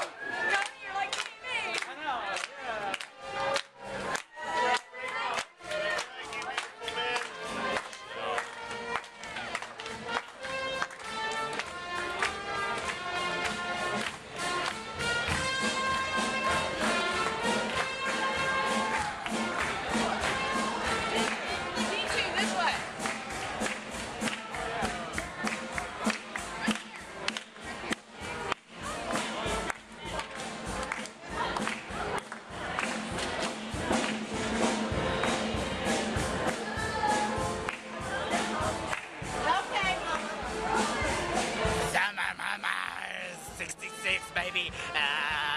go! 66, baby. Ah.